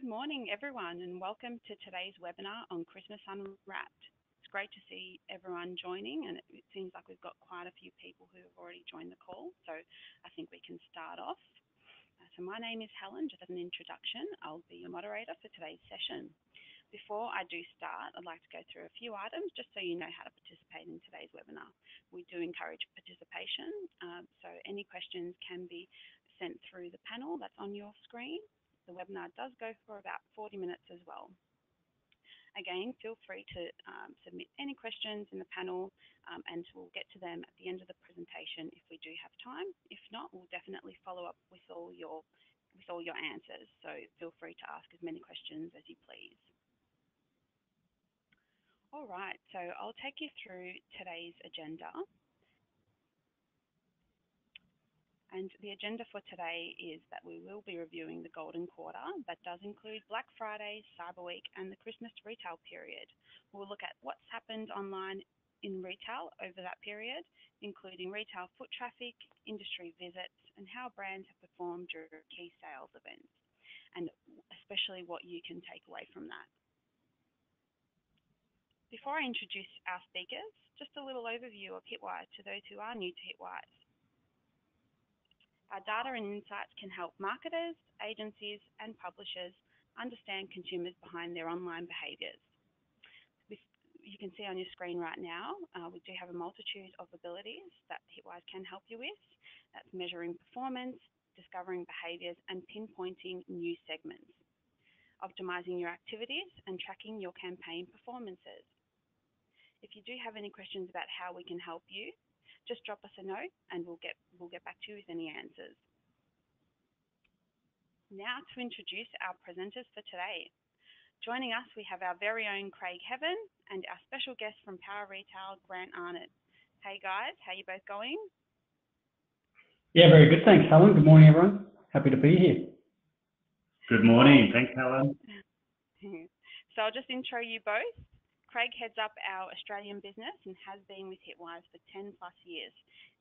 Good morning, everyone, and welcome to today's webinar on Christmas Unwrapped. It's great to see everyone joining, and it seems like we've got quite a few people who have already joined the call, so I think we can start off. Uh, so my name is Helen, just as an introduction, I'll be your moderator for today's session. Before I do start, I'd like to go through a few items just so you know how to participate in today's webinar. We do encourage participation, um, so any questions can be sent through the panel that's on your screen the webinar does go for about 40 minutes as well. Again, feel free to um, submit any questions in the panel um, and we'll get to them at the end of the presentation if we do have time. If not, we'll definitely follow up with all your with all your answers. So feel free to ask as many questions as you please. All right, so I'll take you through today's agenda. And the agenda for today is that we will be reviewing the Golden Quarter. That does include Black Friday, Cyber Week, and the Christmas retail period. We'll look at what's happened online in retail over that period, including retail foot traffic, industry visits, and how brands have performed during key sales events, and especially what you can take away from that. Before I introduce our speakers, just a little overview of Hitwise to those who are new to Hitwise. Our data and insights can help marketers, agencies, and publishers understand consumers behind their online behaviours. You can see on your screen right now, uh, we do have a multitude of abilities that Hitwise can help you with. That's measuring performance, discovering behaviours, and pinpointing new segments, optimising your activities, and tracking your campaign performances. If you do have any questions about how we can help you, just drop us a note and we'll get, we'll get back to you with any answers. Now to introduce our presenters for today. Joining us, we have our very own Craig Heaven and our special guest from Power Retail, Grant Arnott. Hey guys, how are you both going? Yeah, very good. Thanks, Helen. Good morning, everyone. Happy to be here. Good morning. Thanks, Helen. so I'll just intro you both. Craig heads up our Australian business and has been with Hitwise for 10 plus years.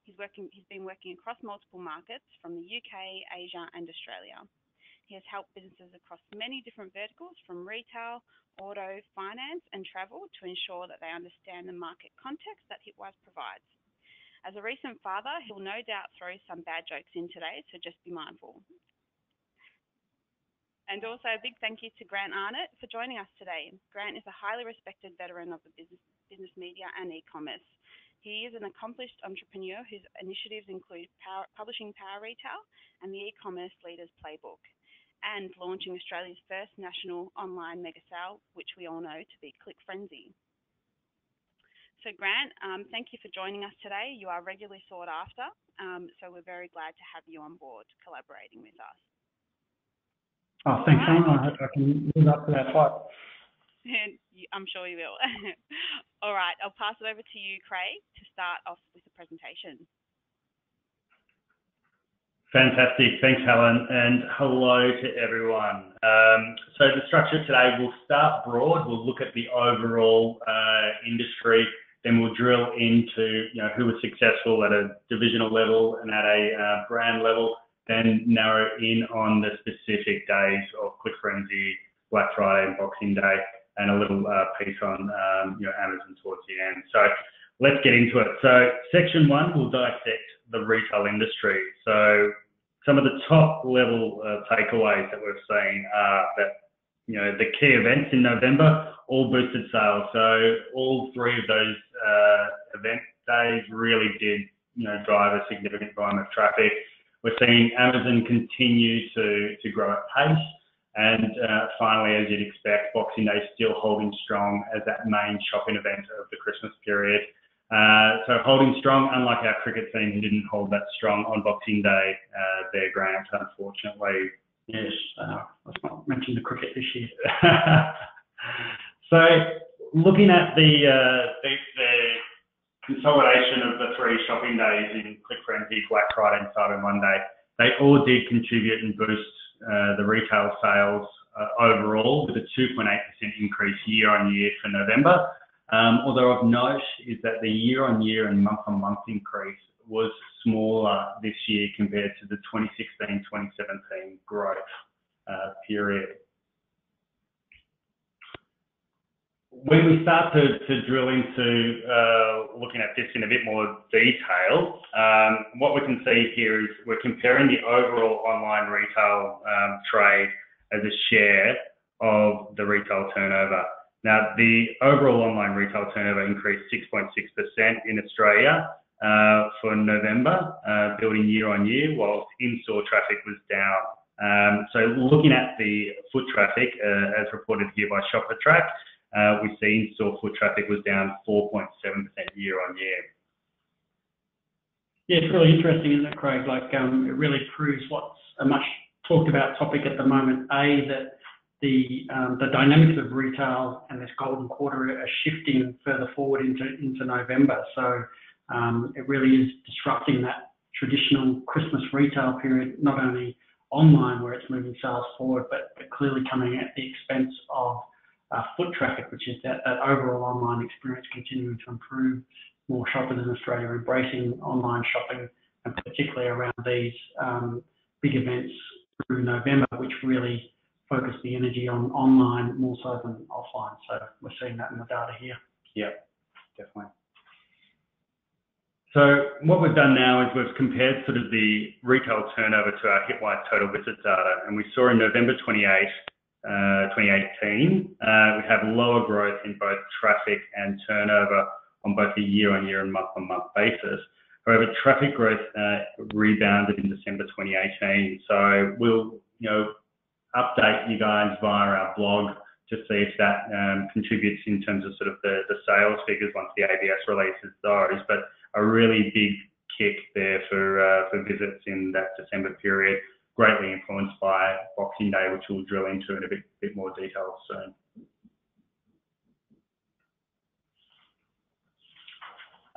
He's, working, he's been working across multiple markets from the UK, Asia and Australia. He has helped businesses across many different verticals from retail, auto, finance and travel to ensure that they understand the market context that Hitwise provides. As a recent father, he'll no doubt throw some bad jokes in today, so just be mindful. And also a big thank you to Grant Arnott for joining us today. Grant is a highly respected veteran of the business, business media and e-commerce. He is an accomplished entrepreneur whose initiatives include power, publishing Power Retail and the e-commerce leaders playbook and launching Australia's first national online mega sale, which we all know to be Click Frenzy. So Grant, um, thank you for joining us today. You are regularly sought after, um, so we're very glad to have you on board collaborating with us. Oh, thanks, Helen. I I can live up to that fight. I'm sure you will. All right, I'll pass it over to you, Craig, to start off with the presentation. Fantastic. Thanks, Helen, and hello to everyone. Um, so the structure today, we'll start broad. We'll look at the overall uh, industry, then we'll drill into you know who was successful at a divisional level and at a uh, brand level, then narrow in on the specific days of Click Frenzy, Black Friday and Boxing Day, and a little uh, piece on um, you know, Amazon towards the end. So let's get into it. So section one will dissect the retail industry. So some of the top level uh, takeaways that we've seen are that you know the key events in November all boosted sales. So all three of those uh, event days really did you know drive a significant volume of traffic. We're seeing Amazon continue to, to grow at pace. And uh, finally, as you'd expect, Boxing Day still holding strong as that main shopping event of the Christmas period. Uh, so holding strong, unlike our cricket team who didn't hold that strong on Boxing Day, uh, their Grant, unfortunately. Yes, uh, let's not mention the cricket this year. so looking at the, uh, the, the consolidation of the three shopping days in Click Frenzy, Black Friday and Cyber Monday, they all did contribute and boost the retail sales uh, overall with a 2.8% increase year on year for November. Um, although of note is that the year on year and month on month increase was smaller this year compared to the 2016-2017 growth uh, period. When we start to, to drill into uh, looking at this in a bit more detail, um, what we can see here is we're comparing the overall online retail um, trade as a share of the retail turnover. Now, the overall online retail turnover increased 6.6% in Australia uh, for November, uh, building year on year, whilst in-store traffic was down. Um, so looking at the foot traffic, uh, as reported here by ShopperTrak, uh, we see in-store foot traffic was down 4.7% year on year. Yeah, it's really interesting, isn't it, Craig? Like, um, it really proves what's a much talked about topic at the moment. A, that the um, the dynamics of retail and this golden quarter are shifting further forward into into November. So um, it really is disrupting that traditional Christmas retail period, not only online where it's moving sales forward, but clearly coming at the expense of uh, foot traffic, which is that, that overall online experience continuing to improve. More shoppers in Australia embracing online shopping, and particularly around these um, big events through November, which really focus the energy on online more so than offline. So we're seeing that in the data here. Yeah, definitely. So what we've done now is we've compared sort of the retail turnover to our Hitwise total visit data, and we saw in November 28, uh, 2018, uh, we have lower growth in both traffic and turnover on both a year-on-year and month-on-month basis. However, traffic growth uh, rebounded in December 2018. So we'll, you know, update you guys via our blog to see if that um, contributes in terms of sort of the, the sales figures once the ABS releases those. But a really big kick there for uh, for visits in that December period, greatly influenced by Boxing Day, which we'll drill into in a bit bit more detail soon.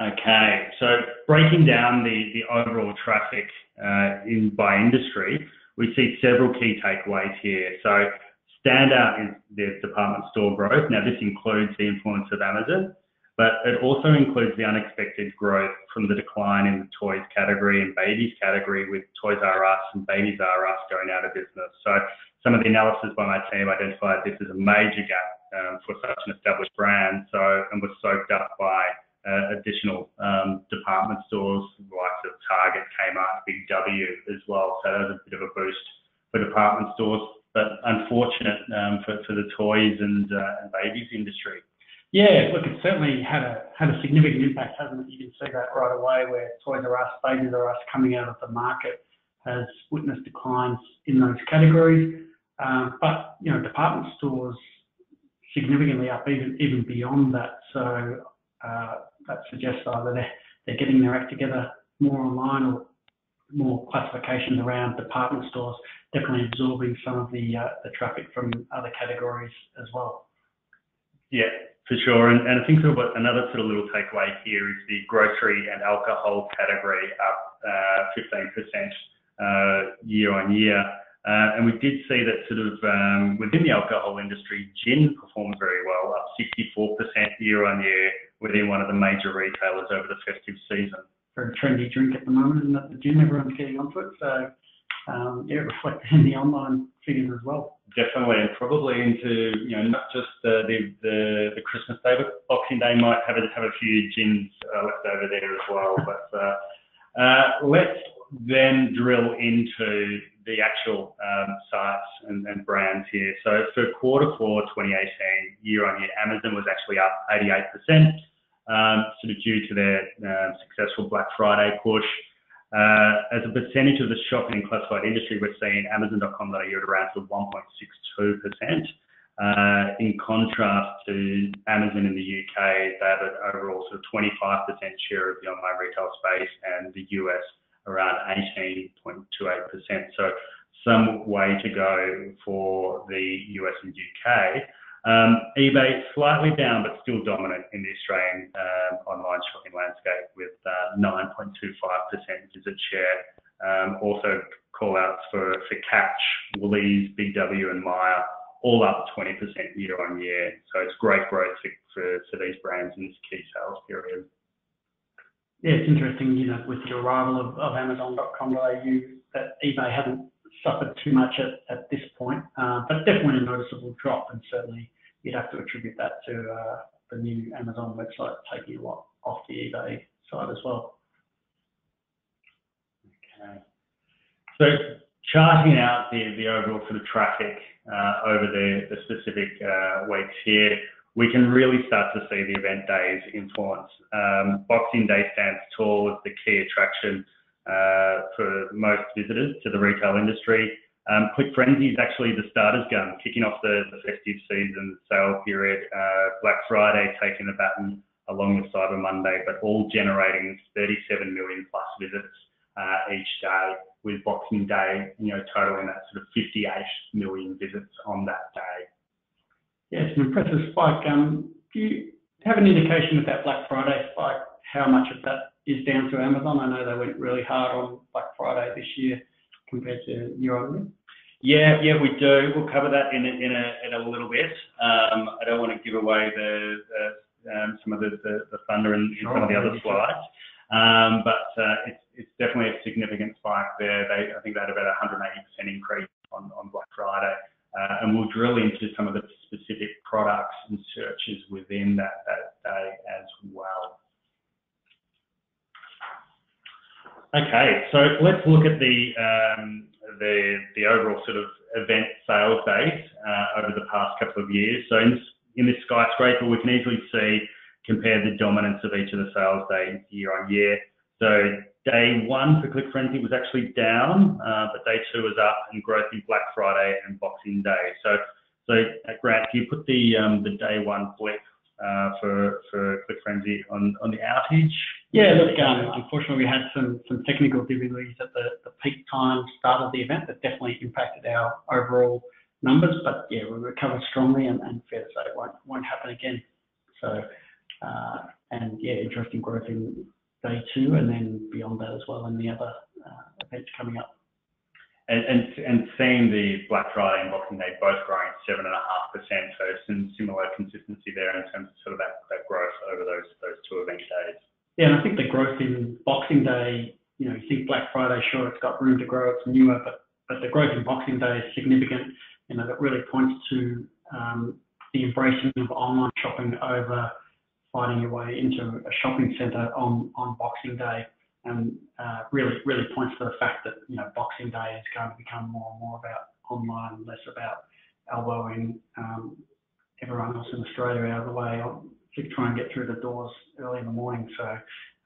Okay, so breaking down the, the overall traffic uh, in by industry, we see several key takeaways here. So standout is the department store growth. Now this includes the influence of Amazon, but it also includes the unexpected growth from the decline in the toys category and babies category with Toys R Us and Babies R Us going out of business. So some of the analysis by my team identified this as a major gap um, for such an established brand. So, and was soaked up by uh, additional um, department stores like the Target, Kmart, Big W as well. So that was a bit of a boost for department stores, but unfortunate um, for, for the toys and, uh, and babies industry. Yeah, look, it certainly had a had a significant impact, hasn't it? You can see that right away where Toys R Us, Babies R Us coming out of the market has witnessed declines in those categories. Um, but, you know, department stores significantly up even even beyond that. So uh, that suggests either they're, they're getting their act together more online or more classifications around department stores, definitely absorbing some of the uh, the traffic from other categories as well. Yeah, for sure. And, I think sort of another sort of little takeaway here is the grocery and alcohol category up uh, 15% uh, year on year. Uh, and we did see that sort of um, within the alcohol industry, gin performed very well, up 64% year on year within one of the major retailers over the festive season. Very trendy drink at the moment, and at the gin, everyone's getting onto it. So um, yeah, reflected in the online figures as well. Definitely, and probably into you know not just uh, the, the the Christmas Day, but Boxing Day might have a, have a few gins uh, left over there as well. but uh, uh, let's then drill into the actual um, sites and, and, brands here. So for quarter four 2018, year on year, Amazon was actually up 88%, um, sort of due to their uh, successful Black Friday push. Uh, as a percentage of the shopping and classified industry, we're seeing Amazon.com.au at around sort of 1.62%. Uh, in contrast to Amazon in the UK, they have an overall sort of 25% share of the online retail space, and the US around 18.28%. So some way to go for the US and UK. Um, eBay slightly down, but still dominant in the Australian um, online shopping landscape with uh, 9.25% visit share. Um, also call outs for, for Catch, Woolies, Big W and Myer, all up 20% year on year. So it's great growth for, for, for these brands in this key sales period. Yeah, it's interesting, you know, with the arrival of, of Amazon.com.au that eBay hasn't suffered too much at, at this point, uh, but definitely a noticeable drop and certainly you'd have to attribute that to uh, the new Amazon website taking a lot off the eBay side as well. Okay. So charting out the, the overall sort of traffic uh, over the, the specific uh, weeks here, we can really start to see the event days influence. Um, Boxing Day stands tall as the key attraction for most visitors to the retail industry. Um, Click Frenzy is actually the starter's gun, kicking off the, the festive season sale period. Uh, Black Friday taking the baton along with Cyber Monday, but all generating 37 million plus visits uh, each day, with Boxing Day, you know, totaling that sort of 58 million visits on that day. Yeah, it's an impressive spike. Um, do you have an indication with that Black Friday spike, how much of that is down to Amazon? I know they went really hard on Black Friday this year compared to year on year. Yeah, yeah, we do. We'll cover that in a, in a, in a little bit. Um, I don't want to give away the, the um, some of the, the, the thunder in, in some of the other slides. Um, but uh, it's, it's definitely a significant spike there. They, I think they had about a 180% increase on, on Black Friday. Uh, and we'll drill into some of the specific products and searches within that, that day as well. Okay, so let's look at the, um, the, the overall sort of event sales days uh, over the past couple of years. So in this, in this skyscraper, we can easily see, compare the dominance of each of the sales days year on year. So day one for Click Frenzy was actually down, uh, but day two was up and growth in Black Friday and Boxing Day. So, so uh, Grant, can you put the um, the day one flip uh, for for Click Frenzy on on the outage? Yeah, look, um, unfortunately we had some some technical difficulties at the, the peak time start of the event that definitely impacted our overall numbers, but yeah, we recovered strongly and, and fair to say it won't won't happen again. So, uh, and yeah, interesting growth in day two and then beyond that as well in the other uh, events coming up. And, and, and seeing the Black Friday and Boxing Day both growing 7.5%, so some similar consistency there in terms of sort of that, that growth over those, those two event days. Yeah, and I think the growth in Boxing Day, you know, you think Black Friday, sure, it's got room to grow, it's newer, but, but the growth in Boxing Day is significant. You know, that really points to um, the embracing of online shopping over finding your way into a shopping centre on, on Boxing Day and uh, really really points to the fact that you know Boxing Day is going to become more and more about online, less about elbowing um, everyone else in Australia out of the way. I'll try and get through the doors early in the morning. So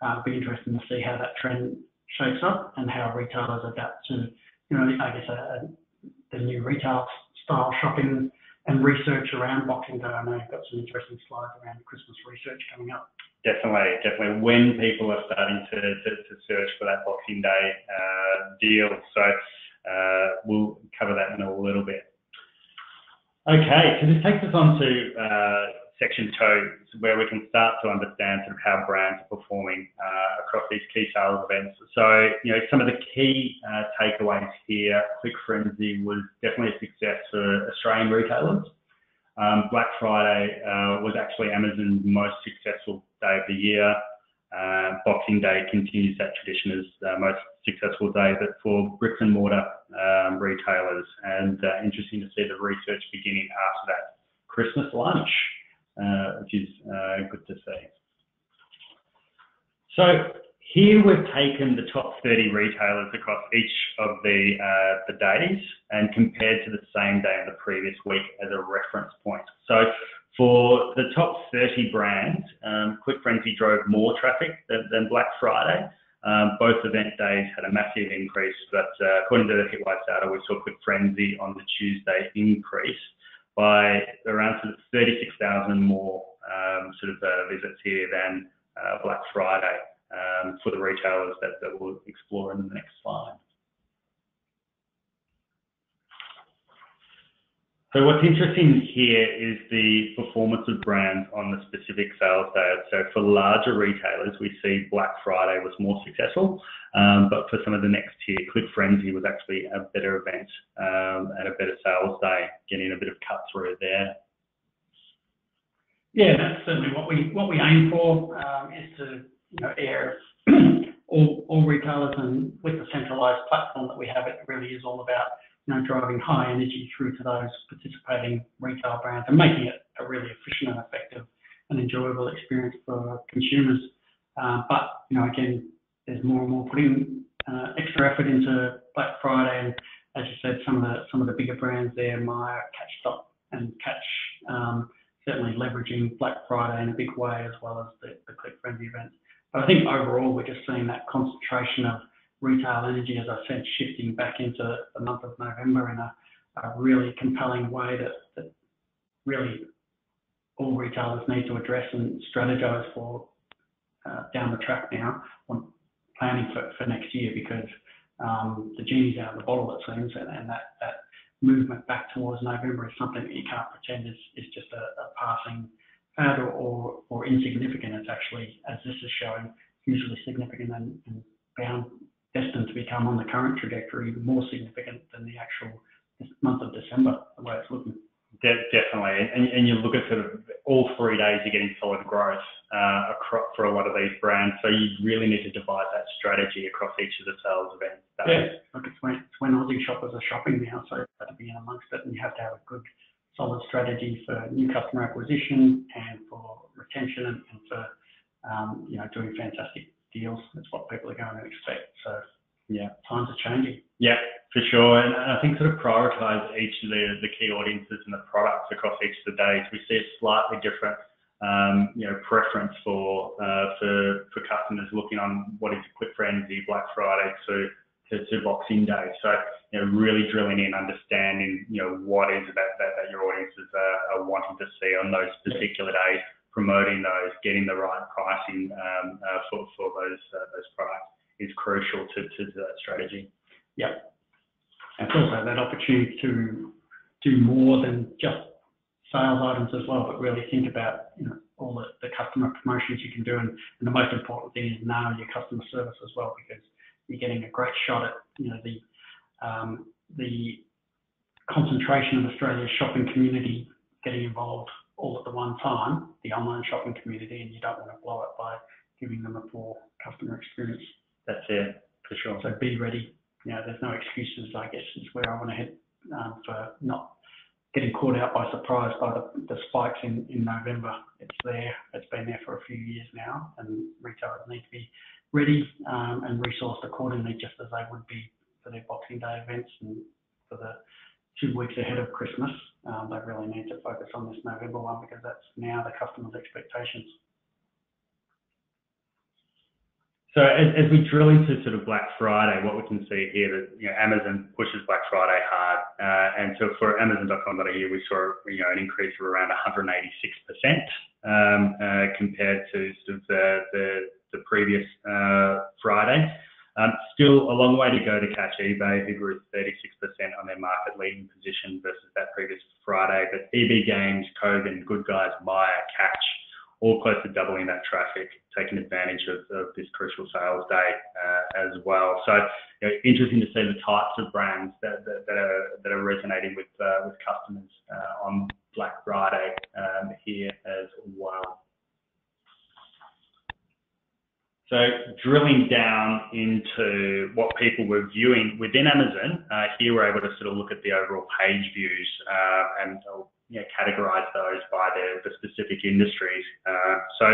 uh, be interesting to see how that trend shapes up and how retailers adapt to you know I guess a, a, the new retail style shopping and research around Boxing Day. I know you've got some interesting slides around Christmas research coming up. Definitely, definitely. When people are starting to, to, to search for that Boxing Day uh, deal, so uh, we'll cover that in a little bit. Okay, so this takes us on to uh, section two, where we can start to understand sort of how brands are performing uh, across these key sales events. So, you know, some of the key uh, takeaways here, Click Frenzy was definitely a success for Australian retailers. Um, Black Friday uh, was actually Amazon's most successful day of the year. Uh, Boxing Day continues that tradition as the most successful day, but for bricks and mortar um, retailers. And uh, interesting to see the research beginning after that Christmas lunch, which is uh, good to see. So here we've taken the top 30 retailers across each of the, uh, the days and compared to the same day in the previous week as a reference point. So for the top 30 brands, um, Click Frenzy drove more traffic than, than Black Friday. Um, both event days had a massive increase, but uh, according to the Hitwise data, we saw Click Frenzy on the Tuesday increase by around sort of 36,000 more um, sort of uh, visits here than uh, Black Friday um, for the retailers that, that we'll explore in the next slide. So what's interesting here is the performance of brands on the specific sales day. So for larger retailers, we see Black Friday was more successful, um, but for some of the next tier, Click Frenzy was actually a better event um, and a better sales day, getting a bit of cut through there. Yeah, that's certainly what we what we aim for um, is to you know, air all, all retailers and with the centralized platform that we have, it really is all about you know, driving high energy through to those participating retail brands and making it a really efficient and effective and enjoyable experience for consumers. Uh, but, you know, again, there's more and more putting uh, extra effort into Black Friday and as you said, some of the some of the bigger brands there, Myer, Catch Stop, and Catch, um, certainly leveraging Black Friday in a big way as well as the, the Click Frenzy events. But I think overall we're just seeing that concentration of retail energy, as I said, shifting back into the month of November in a, a really compelling way that, that really all retailers need to address and strategize for uh, down the track now on planning for, for next year because um, the genie's out of the bottle, it seems, and, and that, that movement back towards November is something that you can't pretend is, is just a, a passing fad or, or, or, insignificant. It's actually, as this is showing, hugely significant and, and bound destined to become on the current trajectory even more significant than the actual month of December, the way it's looking. De- definitely, and, and you look at sort of all three days you're getting solid growth uh, across for a lot of these brands. So you really need to divide that strategy across each of the sales events. yeah, look, it's when, it's when Aussie shoppers are shopping now, so to be in amongst it, and you have to have a good, solid strategy for new customer acquisition and for retention and, and for um, you know doing fantastic deals. That's what people are going to expect. So yeah, times are changing. Yeah, for sure. And I think sort of prioritize each of the, the key audiences and the products across each of the days. We see a slightly different um, you know, preference for, uh, for, for customers looking on what is Click Frenzy, Black Friday to, to, to Boxing Day. So, you know, really drilling in, understanding, you know, what is that, that, that your audiences are, are wanting to see on those particular days, promoting those, getting the right pricing um, uh, for, for those, uh, those products is crucial to, to, that strategy. Yep. It's also that opportunity to do more than just sales items as well, but really think about you know all the, the customer promotions you can do, and, and the most important thing is now your customer service as well, because you're getting a great shot at you know the um, the concentration of Australia's shopping community getting involved all at the one time, the online shopping community, and you don't want to blow it by giving them a poor customer experience. That's it, for sure. So be ready you know, there's no excuses, I guess, is where I want to head um, for not getting caught out by surprise by the, the spikes in, in November. It's there, it's been there for a few years now, and retailers need to be ready um, and resourced accordingly, just as they would be for their Boxing Day events and for the two weeks ahead of Christmas. Um, they really need to focus on this November one because that's now the customer's expectations. So as we drill into sort of Black Friday, what we can see here that, you know, Amazon pushes Black Friday hard. Uh, and so for Amazon.com.au, we saw, you know, an increase of around 186% um, uh, compared to sort of the previous uh, Friday. Um, still a long way to go to catch eBay, who grew 36% on their market leading position versus that previous Friday. But EB Games, Kogan, Good Guys, Myer, Catch, all close to doubling that traffic, taking advantage of, of this crucial sales day uh, as well. So you know, interesting to see the types of brands that, that, that are that are resonating with uh, with customers uh, on Black Friday um, here as well. So drilling down into what people were viewing within Amazon, uh, here we're able to sort of look at the overall page views uh, and you know, categorize those by the, the specific industries. Uh, so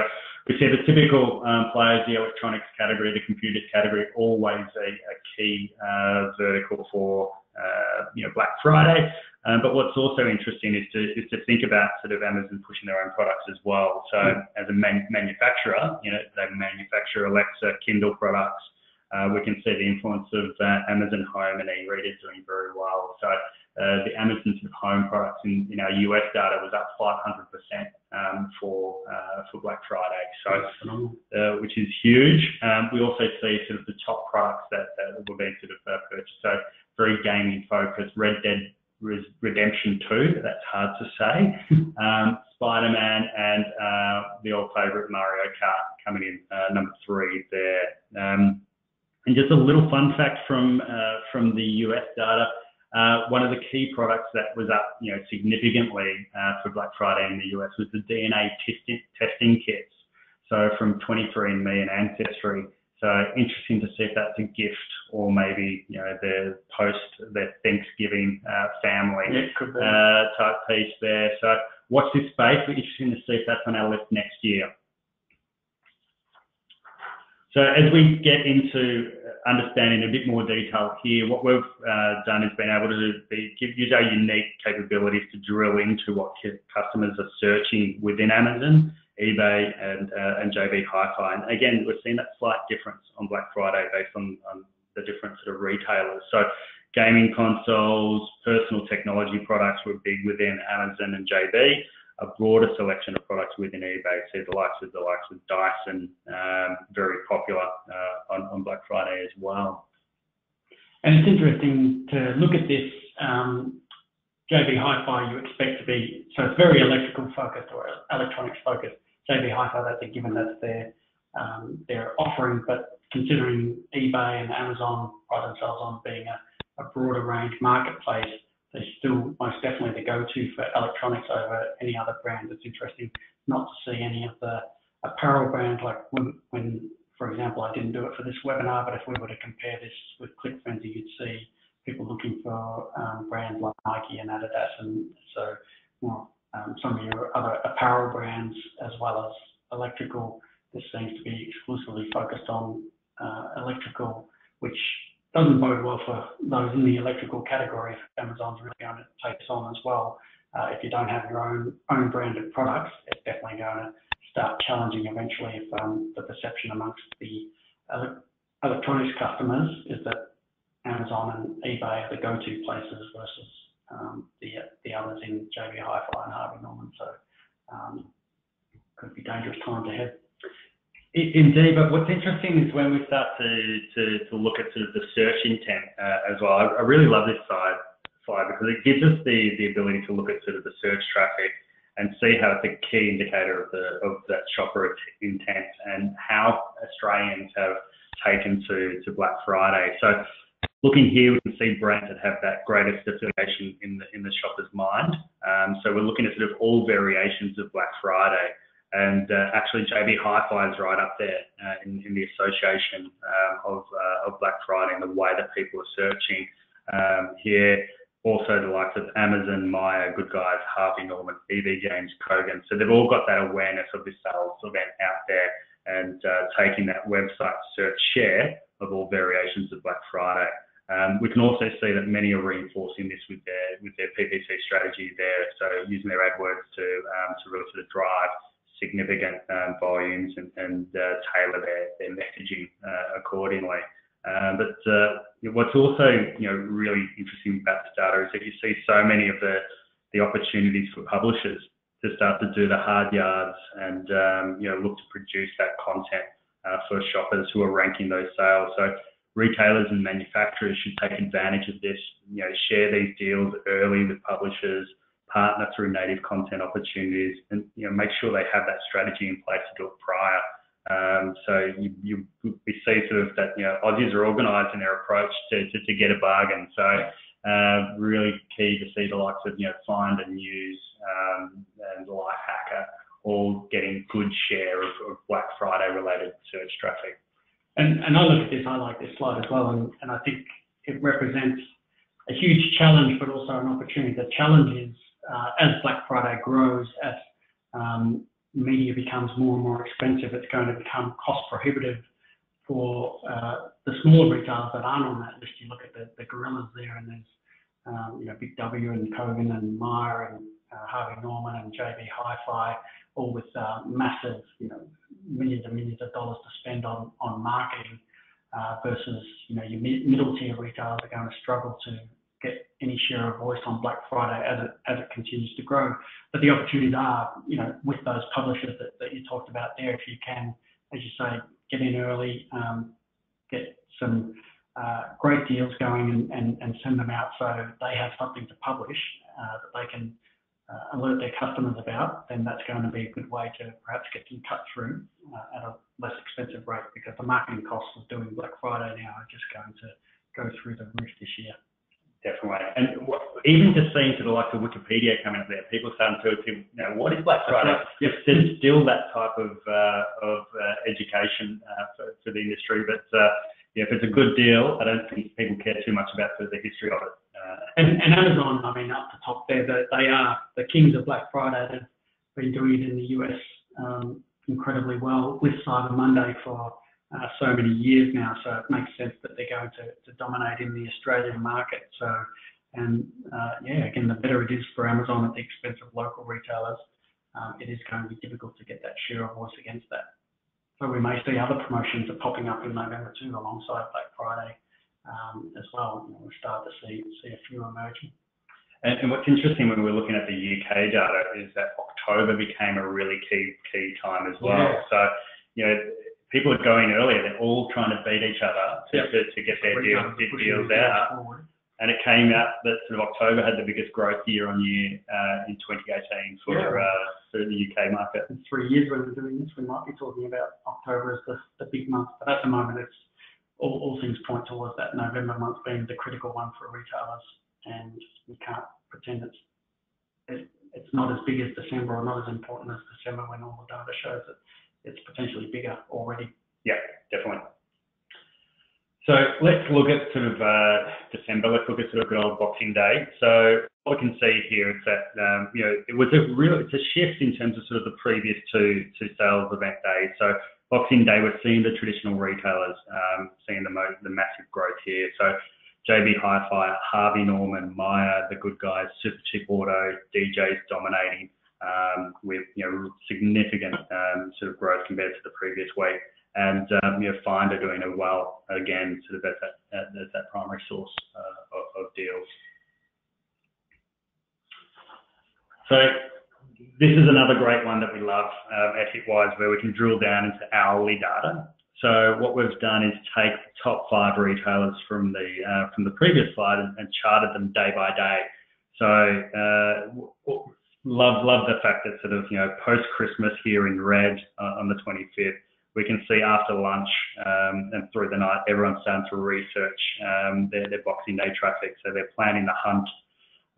we see the typical um, players, the electronics category, the computers category, always a, a key uh, vertical for uh, you know Black Friday. Um, but what's also interesting is to is to think about sort of Amazon pushing their own products as well. So mm. as a man, manufacturer, you know they manufacture Alexa, Kindle products. Uh, we can see the influence of uh, Amazon Home and e-readers doing very well. So uh, the Amazon sort of home products in, in our US data was up 500% um, for uh, for Black Friday, so uh, which is huge. Um, we also see sort of the top products that, that were being sort of uh, purchased. So very gaming focused. Red Dead Redemption 2, that's hard to say. um, Spider-Man and uh, the old favourite Mario Kart coming in uh, number three there. Um, and just a little fun fact from from the US data. Uh, one of the key products that was up, you know, significantly uh, for Black Friday in the US was the DNA testing, testing kits. So from 23andMe and Ancestry, So interesting to see if that's a gift or maybe, you know, their post their Thanksgiving uh, family Yeah, it could be. uh, type piece there. So watch this space. We're interested to see if that's on our list next year. So as we get into understanding a bit more detail here, what we've uh, done is been able to be, give, use our unique capabilities to drill into what customers are searching within Amazon, eBay, and uh, and JB Hi-Fi. And again, we're seeing that slight difference on Black Friday based on, on the different sort of retailers. So gaming consoles, personal technology products were big within Amazon and JB a broader selection of products within eBay. So the likes of the likes of Dyson, um, very popular uh, on, on, Black Friday as well. And it's interesting to look at this. Um, JB Hi-Fi, you expect to be so it's very electrical focused or electronics focused. JB Hi-Fi, that's a given that's their um, their offering, but considering eBay and Amazon pride themselves on being a, a broader range marketplace, they're still most definitely the go-to for electronics over any other brand. It's interesting not to see any of the apparel brands like when, when, for example, I didn't do it for this webinar, but if we were to compare this with ClickFrenzy, you'd see people looking for um, brands like Nike and Adidas, and so um, some of your other apparel brands as well as electrical. This seems to be exclusively focused on uh, electrical, which doesn't bode well for those in the electrical category Amazon's really going to take us on as well. Uh, if you don't have your own own branded products, it's definitely going to start challenging eventually if um, the perception amongst the ele electronics customers is that Amazon and eBay are the go-to places versus um, the the others in JB Hi-Fi and Harvey Norman. So um, could be dangerous times ahead. Indeed, but what's interesting is when we start to, to, to look at sort of the search intent uh, as well. I, I, really love this side slide because it gives us the, the ability to look at sort of the search traffic and see how it's a key indicator of the of that shopper intent and how Australians have taken to, to Black Friday. So looking here, we can see brands that have that greatest affiliation in the in the shopper's mind. Um, so we're looking at sort of all variations of Black Friday. And uh, actually, JB Hi-Fi is right up there uh, in, in, the association um, of, uh, of, Black Friday and the way that people are searching. Um, here, also the likes of Amazon, Myer, Good Guys, Harvey Norman, EB Games, Kogan. So they've all got that awareness of this sales event out there and uh, taking that website search share of all variations of Black Friday. Um, we can also see that many are reinforcing this with their with their PPC strategy there, so using their AdWords to um, to really sort of drive significant um, volumes and, uh, tailor their, messaging uh, accordingly. But uh, what's also you know really interesting about this data is that you see so many of the opportunities for publishers to start to do the hard yards and um, you know look to produce that content uh, for shoppers who are ranking those sales. So retailers and manufacturers should take advantage of this. You know, share these deals early with publishers partner through native content opportunities and you know make sure they have that strategy in place to do it prior. Um, so you, you, we see sort of that you know Aussies are organised in their approach to, to, to get a bargain. So uh, really key to see the likes of you know Find and News um, and Lifehacker all getting good share of, of Black Friday related search traffic. And, and I look at this, I like this slide as well, and, and I think it represents a huge challenge, but also an opportunity. The challenge is as Black Friday grows, as um, media becomes more and more expensive, it's going to become cost prohibitive for uh, the smaller retailers that aren't on that list. You look at the, the gorillas there, and there's um, you know Big W and Kogan and Myer and uh, Harvey Norman and JB Hi-Fi, all with uh, massive you know millions and millions of dollars to spend on on marketing. Uh, versus, you know, your middle tier retailers are going to struggle to get any share of voice on Black Friday as it as it continues to grow. But the opportunities are, you know, with those publishers that, that you talked about there, if you can, as you say, get in early, um, get some uh, great deals going and, and, and, send them out so they have something to publish uh, that they can uh, alert their customers about, then that's going to be a good way to perhaps get some cut through uh, at a less expensive rate because the marketing costs of doing Black Friday now are just going to go through the roof this year. Definitely. And what, even just seeing to the likes of Wikipedia coming up there, people starting to, people, you know, what is Black Friday? Right. Yes. There's still that type of, uh, of uh, education uh, for, for the industry, but uh, yeah, if it's a good deal, I don't think people care too much about the, the history of it. Uh, And, and Amazon, I mean, up the top there, that they are the kings of Black Friday. They've been doing it in the US um, incredibly well with Cyber Monday for uh, so many years now. So it makes sense that they're going to, to dominate in the Australian market. So, and uh, yeah, again, the better it is for Amazon at the expense of local retailers, um, it is going to be difficult to get that share of voice against that. So we may see other promotions are popping up in November too, alongside Black Friday um, as well. You know, we'll start to see see a few emerging. And, and what's interesting when we're looking at the UK data is that October became a really key key time as well. Yeah. So, you know, people are going earlier. They're all trying to beat each other to, Yep. to, to get their deal, Retailers are get pushing deals out. forward. And it came out that sort of October had the biggest growth year on year uh, in 2018 for Yeah. uh, for the UK market. In three years when we're doing this, we might be talking about October as the, the big month. But at the moment, it's all, all things point towards that November month being the critical one for retailers, and we can't pretend it's it, it's not as big as December or not as important as December when all the data shows that it's potentially bigger already. Yeah, definitely. So let's look at sort of uh, December. Let's look at sort of good old Boxing Day. So what we can see here is that um, you know it was a real it's a shift in terms of sort of the previous two two sales event days. So Boxing Day, we're seeing the traditional retailers um, seeing the mo- the massive growth here. So JB Hi-Fi, Harvey Norman, Myer, The Good Guys, Super Cheap Auto, DJs dominating um, with you know significant sort of growth compared to the previous week and um, you know, Finder doing it well again, sort of as that as that primary source uh, of, of deals. So this is another great one that we love um, at Hitwise, where we can drill down into hourly data. So what we've done is take the top five retailers from the uh, from the previous slide and, and charted them day by day. So uh, love love the fact that sort of you know post Christmas here in red uh, on the 25th we can see after lunch um, and through the night, everyone's starting to research um, their, their Boxing Day traffic. So they're planning the hunt.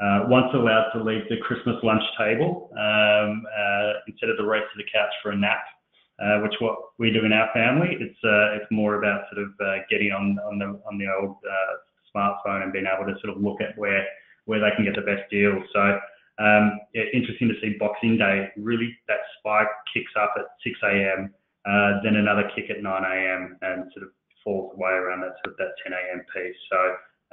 Uh, once allowed to leave the Christmas lunch table um, uh, instead of the race to the couch for a nap, uh, which what we do in our family. It's uh, it's more about sort of uh, getting on on the on the old smartphone and being able to sort of look at where where they can get the best deals. So um, yeah, interesting to see Boxing Day really that spike kicks up at 6 a.m. Uh, then another kick at 9 a.m. and sort of falls away around that sort of that 10 a.m. piece. So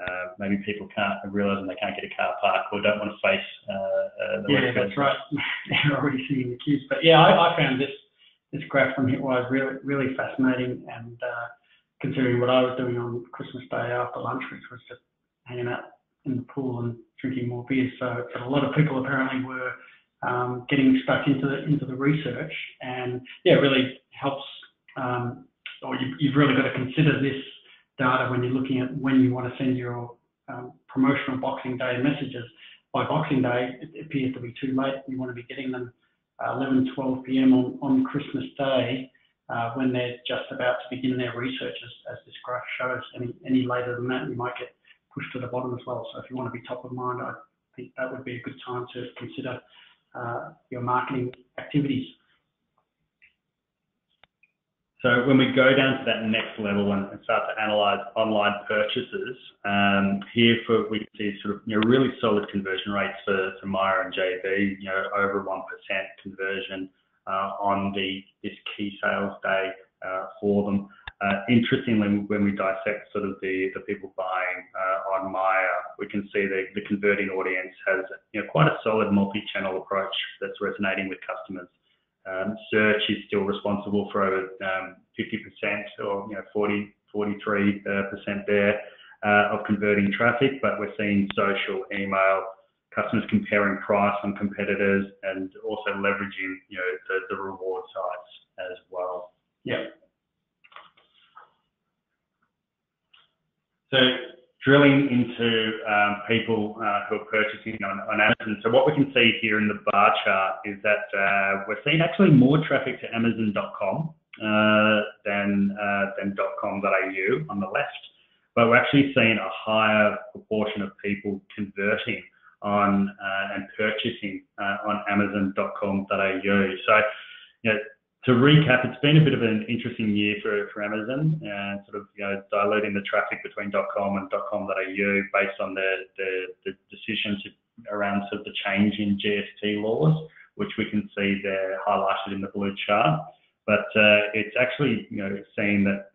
uh, maybe people can't realising they can't get a car park or don't want to face uh, uh, the Yeah, that's right. They're already seeing the queues. But yeah, I, I found this this graph from Hitwise really really fascinating, and uh, considering what I was doing on Christmas Day after lunch, which was just hanging out in the pool and drinking more beer. So, a lot of people apparently were um, getting stuck into the into the research, and yeah, it really helps. Um, or you, you've really got to consider this data when you're looking at when you want to send your um, promotional Boxing Day messages by Boxing Day, it appears to be too late. You want to be getting them uh, 11, 12 p.m. on, on Christmas Day uh, when they're just about to begin their research, as, as this graph shows. Any, any later than that, you might get pushed to the bottom as well. So if you want to be top of mind, I think that would be a good time to consider uh, your marketing activities. So when we go down to that next level and, start to analyze online purchases, um, here for we see sort of you know really solid conversion rates for, for Myer and JB, you know over one percent conversion uh, on the this key sales day uh, for them. Uh, interestingly, when we dissect sort of the, the people buying uh, on Myer, we can see the, the converting audience has you know quite a solid multi-channel approach that's resonating with customers. Um, search is still responsible for over um, 50% or you know 40, 43 uh, percent there uh, of converting traffic, but we're seeing social, email, customers comparing price on competitors, and also leveraging you know the, the reward sites as well. Yeah. So drilling into um, people uh, who are purchasing on, on Amazon. So what we can see here in the bar chart is that uh, we're seeing actually more traffic to Amazon.com uh, than uh, than .com.au on the left. but we're actually seeing a higher proportion of people converting on uh, and purchasing uh, on Amazon.com.au. So, you know, to recap, it's been a bit of an interesting year for, for Amazon, and sort of you know diluting the traffic between .com and .com.au based on the, the, the decisions around sort of the change in GST laws, which we can see there highlighted in the blue chart. But uh, it's actually you know saying that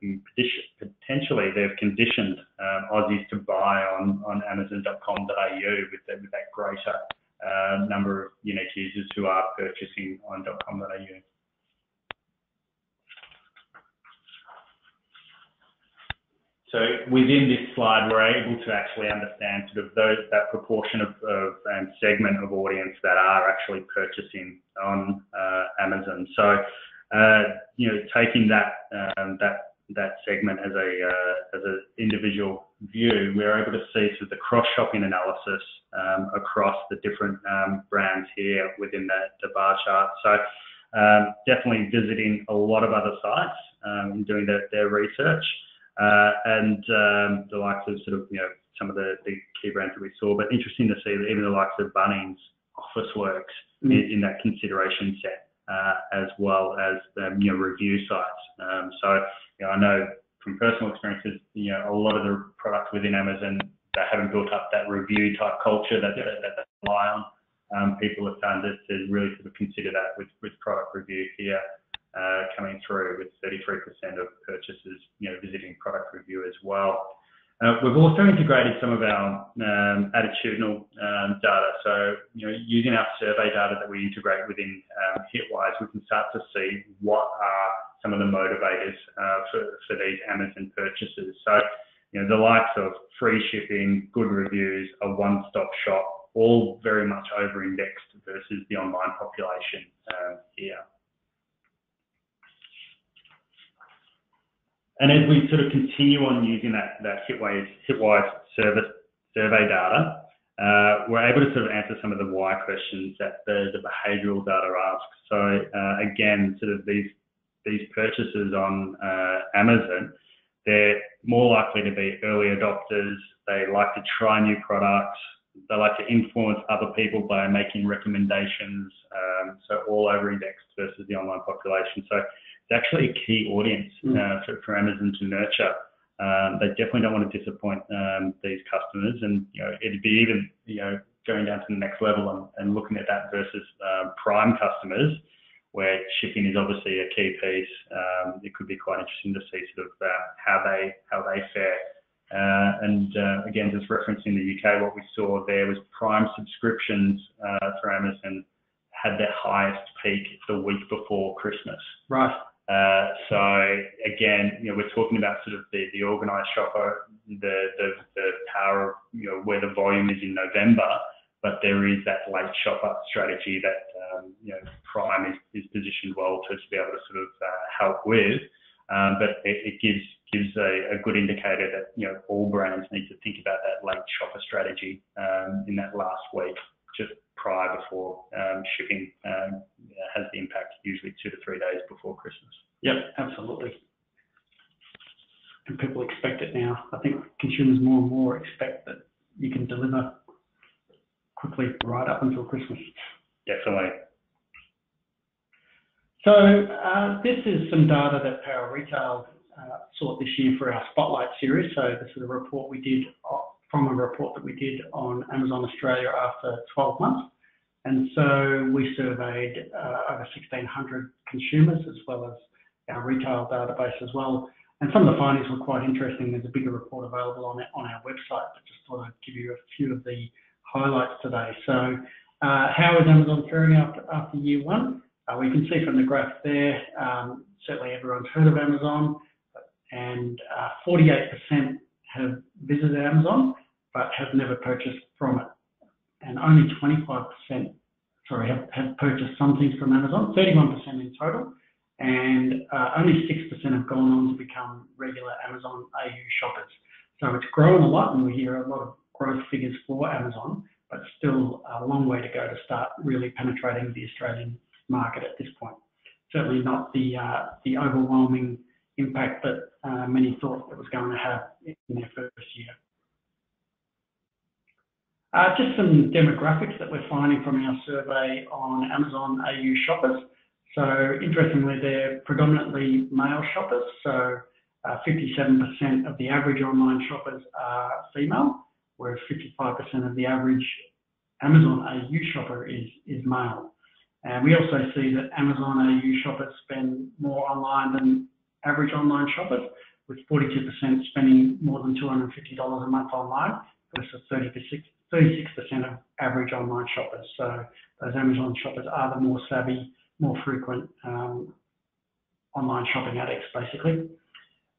potentially they've conditioned um, Aussies to buy on on Amazon.com.au with, the, with that greater uh, number of unique users who are purchasing on .com.au. So within this slide, we're able to actually understand sort of those, that proportion of, and segment of audience that are actually purchasing on uh, Amazon. So, uh, you know, taking that um, that that segment as a uh, as an individual view, we're able to see sort of the cross shopping analysis um, across the different um, brands here within the bar chart. So. Um, definitely visiting a lot of other sites um, and doing their research. Uh, and um, the likes of sort of, you know, some of the, the key brands that we saw, but interesting to see that even the likes of Bunnings, Officeworks mm. in, in that consideration set, uh, as well as, um, you know, review sites. Um, so, you know, I know from personal experiences, you know, a lot of the products within Amazon, they haven't built up that review type culture that, that, that they rely on. Um, people have found to, to really sort of consider that with, with product review here. Uh, coming through with 33% of purchases, you know, visiting product review as well. Uh, we've also integrated some of our um, attitudinal um, data. So, you know, using our survey data that we integrate within um, Hitwise, we can start to see what are some of the motivators uh, for, for these Amazon purchases. So, you know, the likes of free shipping, good reviews, a one-stop shop, all very much over-indexed versus the online population um, here. And as we sort of continue on using that, that Hitwise, Hitwise service survey data, uh, we're able to sort of answer some of the why questions that the, the behavioural data asks. So uh, again, sort of these these purchases on uh, Amazon, they're more likely to be early adopters. They like to try new products. They like to influence other people by making recommendations. Um, so all over indexed versus the online population. So it's actually a key audience mm. uh, for, for, Amazon to nurture. Um, they definitely don't want to disappoint um, these customers, and you know it'd be even you know going down to the next level and, and looking at that versus uh, Prime customers, where shipping is obviously a key piece. Um, it could be quite interesting to see sort of uh, how they how they fare. Uh, and uh, again, just referencing the UK, what we saw there was Prime subscriptions uh, for Amazon had their highest peak the week before Christmas. Right. Uh, so again, you know, we're talking about sort of the, the organized shopper, the, the, the power of, you know, where the volume is in November, but there is that late shopper strategy that, um, you know, Prime is, is positioned well to, to be able to sort of uh, help with. Um, but it, it, gives gives a, a, good indicator that you know all brands need to think about that late shopper strategy um, in that last week, just prior before um, shipping um, has the impact usually two to three days before Christmas. Yep, absolutely. And people expect it now. I think consumers more and more expect that you can deliver quickly right up until Christmas. Definitely. So uh, this is some data that Power Retail uh, sought this year for our Spotlight series. So this is a report we did from a report that we did on Amazon Australia after 12 months. And so we surveyed uh, over 1,600 consumers as well as our retail database as well. And some of the findings were quite interesting. There's a bigger report available on, on our website, but just thought I'd give you a few of the highlights today. So uh, how is Amazon faring after, after year one? Uh, we can see from the graph there, um, certainly everyone's heard of Amazon, and 48% uh, have visited Amazon, but have never purchased from it. And only 25%, sorry, have, have purchased some things from Amazon, 31% in total, and uh, only 6% have gone on to become regular Amazon AU shoppers. So it's grown a lot, and we hear a lot of growth figures for Amazon, but still a long way to go to start really penetrating the Australian market at this point. Certainly not the uh, the overwhelming impact that uh, many thought it was going to have in their first year. Uh, just some demographics that we're finding from our survey on Amazon AU shoppers. So interestingly, they're predominantly male shoppers. So 57% uh, of the average online shoppers are female, whereas 55% of the average Amazon AU shopper is, is male. And we also see that Amazon AU shoppers spend more online than average online shoppers, with 42% spending more than $250 a month online versus 36% of average online shoppers. So those Amazon shoppers are the more savvy, more frequent um, online shopping addicts, basically.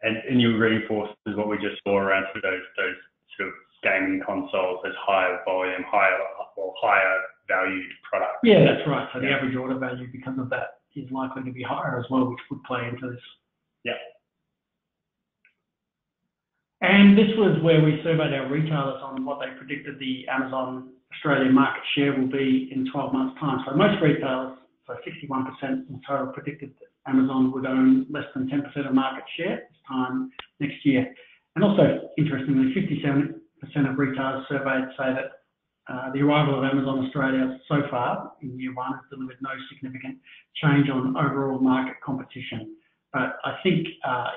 And, and you reinforce what we just saw around those those sort of gaming consoles, those higher volume, higher or higher valued products. Yeah, that's right. So the average order value because of that is likely to be higher as well, which would play into this. Yeah. And this was where we surveyed our retailers on what they predicted the Amazon Australia market share will be in 12 months' time. So most retailers, so 61% in total, predicted that Amazon would own less than 10% of market share this time next year. And also, interestingly, 57% of retailers surveyed say that uh, the arrival of Amazon Australia so far in year one has delivered no significant change on overall market competition. But I think uh,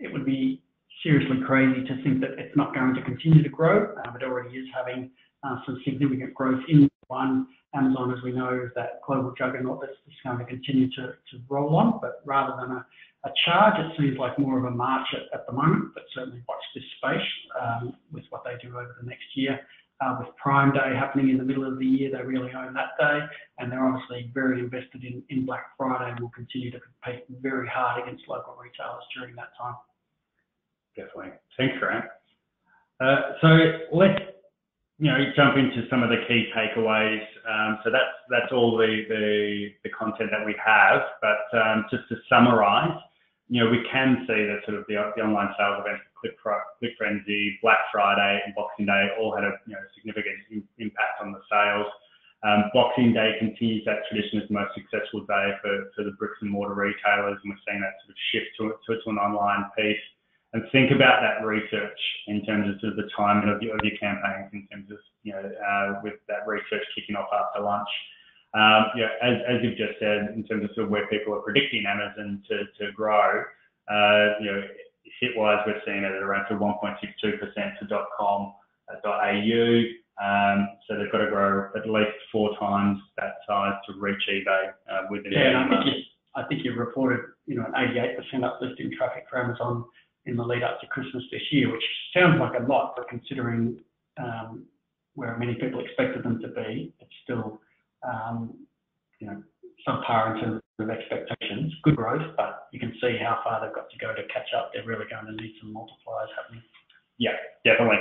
it would be seriously crazy to think that it's not going to continue to grow. Um, it already is having uh, some significant growth in one. Amazon, as we know, is that global juggernaut that's just going to continue to, to roll on, but rather than a, a charge, it seems like more of a march at, at the moment, but certainly watch this space um, with what they do over the next year. Uh, with Prime Day happening in the middle of the year, they really own that day, and they're obviously very invested in, in Black Friday and will continue to compete very hard against local retailers during that time. Definitely. Thanks, Grant. Uh, so let's you know, jump into some of the key takeaways. Um, so that's that's all the, the, the content that we have. But um, just to summarise, you know, we can see that sort of the, the online sales events, Click, Click Frenzy, Black Friday, and Boxing Day all had a you know significant impact on the sales. Um, Boxing Day continues that tradition as the most successful day for, for the bricks and mortar retailers, and we're seeing that sort of shift to, to, to an online piece and think about that research in terms of sort of the timing of your, of your campaigns in terms of, you know, uh, with that research kicking off after lunch. Um, as, as you've just said, in terms of sort of where people are predicting Amazon to, to grow, uh, you know, Hitwise, we're seeing it at around 1.62% to .com, .au. Um, so they've got to grow at least four times that size to reach eBay uh, within yeah, I think, you, I think you've reported, you know, an 88% uplift in traffic for Amazon in the lead up to Christmas this year, which sounds like a lot, but considering um, where many people expected them to be, it's still, um, you know, subpar in terms of expectations. Good growth, but you can see how far they've got to go to catch up. They're really going to need some multipliers happening. Yeah, definitely.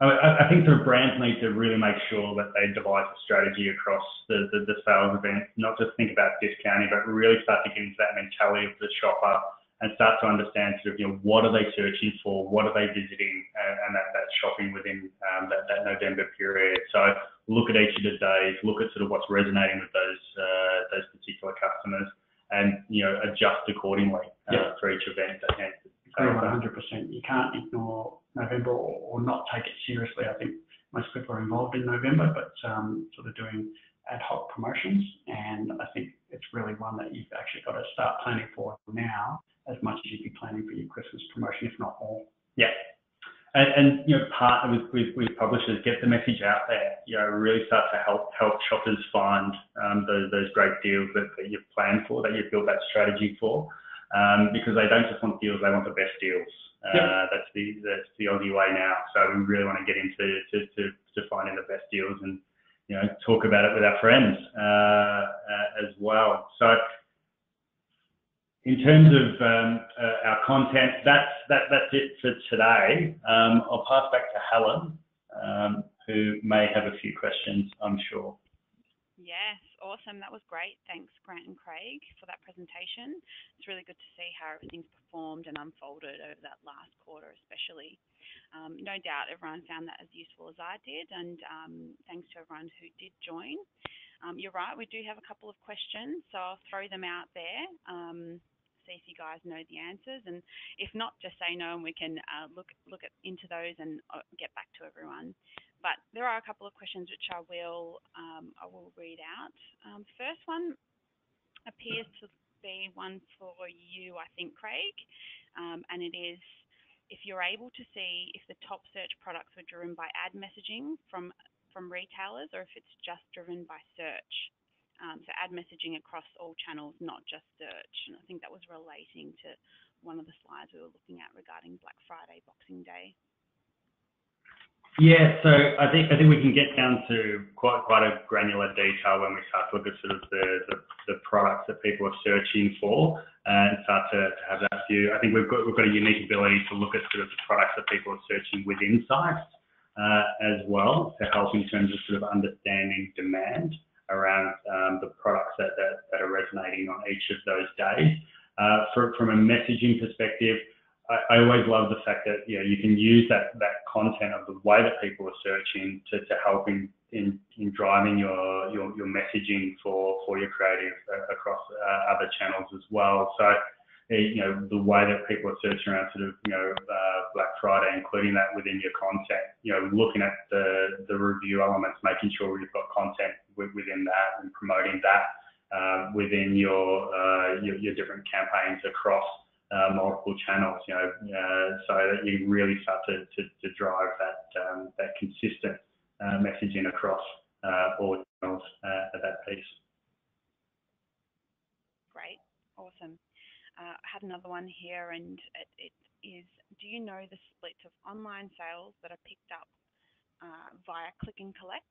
I, I think of brands need to really make sure that they devise a strategy across the, the, the sales event, not just think about discounting, but really start to get into that mentality of the shopper and start to understand sort of, you know, what are they searching for, what are they visiting, and, and that, that shopping within um, that, that November period. So look at each of the days, look at sort of what's resonating with those uh, those particular customers, and you know adjust accordingly uh, for each event. And, Agree 100%. You can't ignore November or, or, not take it seriously. I think most people are involved in November, but um, sort of doing ad hoc promotions, and I think it's really one that you've actually got to start planning for now as much as you'd be planning for your Christmas promotion, if not more. Yeah. And, and you know, partner with, with, with, publishers, get the message out there. You know, really start to help help shoppers find um, those, those great deals that, that you've planned for, that you've built that strategy for, um, because they don't just want deals; they want the best deals. Uh, yep. That's the that's the Aussie way now. So we really want to get into to, to, to finding the best deals and you know talk about it with our friends uh, uh, as well. So in terms of um, uh, our content, that's that, that's it for today. Um, I'll pass back to Helen, um, who may have a few questions, I'm sure. Yes, awesome. That was great. Thanks, Grant and Craig, for that presentation. It's really good to see how everything's performed and unfolded over that last quarter, especially. No doubt everyone found that as useful as I did, and thanks to everyone who did join. You're right, we do have a couple of questions, so I'll throw them out there. See if you guys know the answers, and if not, just say no, and we can uh, look look at, into those and uh, get back to everyone. But there are a couple of questions which I will um, I will read out. Um, first one appears to be one for you, I think, Craig, um, and it is if you're able to see if the top search products were driven by ad messaging from from retailers or if it's just driven by search. Um, so ad messaging across all channels, not just search. And I think that was relating to one of the slides we were looking at regarding Black Friday, Boxing Day. Yeah, so I think I think we can get down to quite quite a granular detail when we start to look at sort of the, the, the products that people are searching for and start to, to, have that view. I think we've got we've got a unique ability to look at sort of the products that people are searching within sites uh, as well to help in terms of sort of understanding demand around um, the products that, that, that are resonating on each of those days. Uh, for, from a messaging perspective, I, I, always love the fact that you know you can use that that content of the way that people are searching to, to help in, in, in driving your, your, your messaging for for your creative uh, across uh, other channels as well. So you know the way that people are searching around sort of you know uh, Black Friday, including that within your content. You know looking at the the review elements, making sure you've got content within that and promoting that uh, within your, uh, your your different campaigns across uh, multiple channels, you know, uh, so that you really start to, to, to drive that um, that consistent uh, messaging across all channels at that piece. Great, awesome. Uh, I had another one here, and it, it is: Do you know the split of online sales that are picked up via click and collect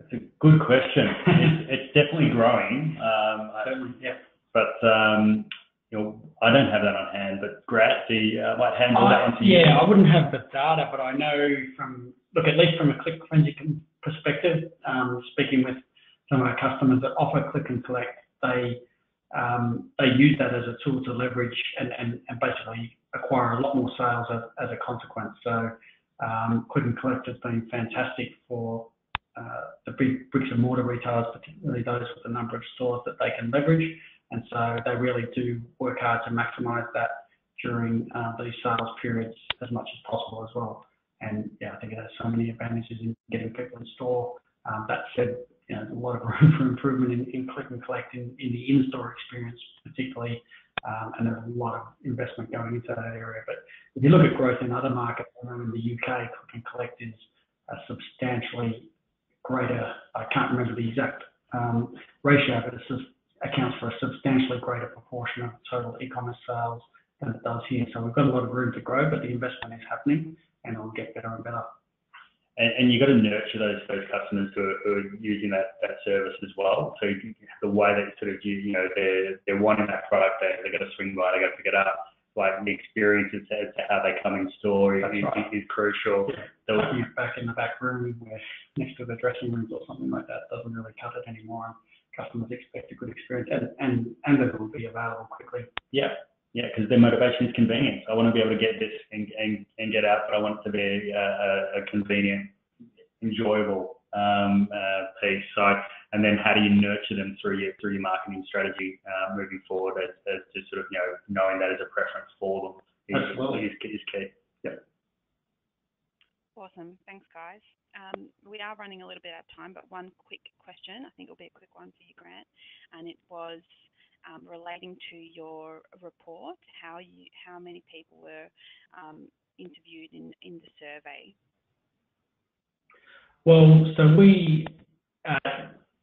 It's a good question. it's, it's, definitely growing. Um, yeah. But um, you know, I don't have that on hand. But Grant, the uh, might handle that one to you. Yeah, I wouldn't have the data, but I know from look at least from a Click Frenzy perspective, um, speaking with some of our customers that offer click and collect, they um, they use that as a tool to leverage and, basically acquire a lot more sales as, a consequence. So um, click and collect has been fantastic for uh, the bricks and mortar retailers, particularly those with a number of stores that they can leverage. And so they really do work hard to maximise that during uh, these sales periods as much as possible as well. And yeah, I think it has so many advantages in getting people in store. Um, that said, you know, there's a lot of room for improvement in, in click and collect in, in the in-store experience, particularly, um, and there's a lot of investment going into that area. But if you look at growth in other markets, in the UK, click and collect is a substantially greater, I can't remember the exact um, ratio, but it accounts for a substantially greater proportion of total e-commerce sales than it does here. So we've got a lot of room to grow, but the investment is happening and it'll get better and better. And, and you've got to nurture those those customers who are, who are using that, that service as well. So the way that sort of you you know they're they're wanting that product, they they got to swing by, they got to pick it up like the experience as to, as to how they come in store is, right. is, is, crucial. Yeah. back in the back room where next to the dressing rooms or something like that doesn't really cut it anymore. Customers expect a good experience and, and, and it will be available quickly. Yeah, yeah, because their motivation is convenience. I want to be able to get this and, and, and get out, but I want it to be a, a, a convenient, enjoyable um, uh, piece. So and then how do you nurture them through your through your marketing strategy uh, moving forward as, as to sort of you know knowing that as a preference for them is, is, is key. Yep. Awesome. Thanks, guys. Um, we are running a little bit out of time, but one quick question. I think it'll be a quick one for you, Grant, and it was um, relating to your report. How you how many people were um, interviewed in in the survey? Well, so we. Uh,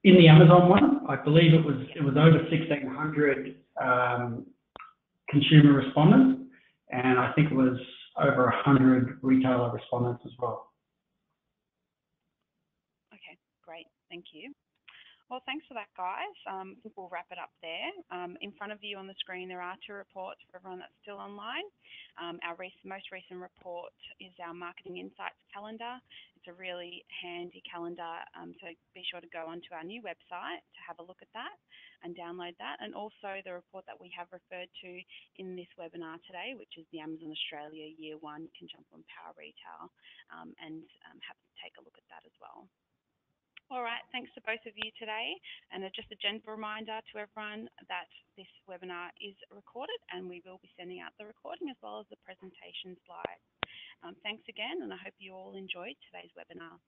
in the Amazon one, I believe it was it was over 1,600 um, consumer respondents, and I think it was over 100 retailer respondents as well. Okay, great, thank you. Well, thanks for that, guys. Um, I think we'll wrap it up there. Um, in front of you on the screen, there are two reports for everyone that's still online. Um, our most recent report is our Marketing Insights calendar. It's a really handy calendar, um, so be sure to go onto our new website to have a look at that and download that. And also the report that we have referred to in this webinar today, which is the Amazon Australia Year One you Can Jump on Power Retail, um, and um, have take a look at that as well. All right, thanks to both of you today. And just a gentle reminder to everyone that this webinar is recorded and we will be sending out the recording as well as the presentation slides. Um, thanks again, and I hope you all enjoyed today's webinar.